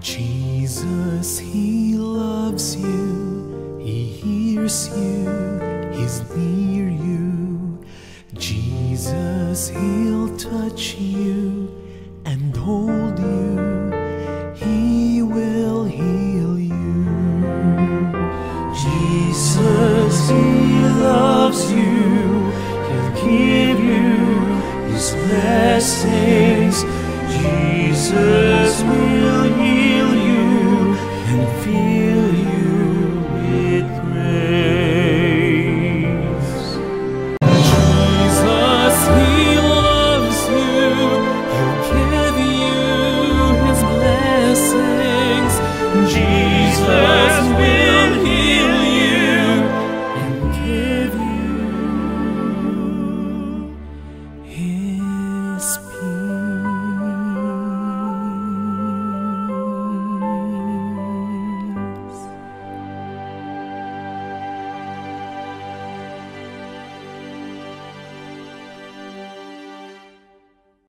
Jesus, He loves you, He hears you, He's near you. Jesus, He'll touch you and hold you, He will heal you. Jesus, He loves you, He'll give you His blessings. Jesus will Jesus will.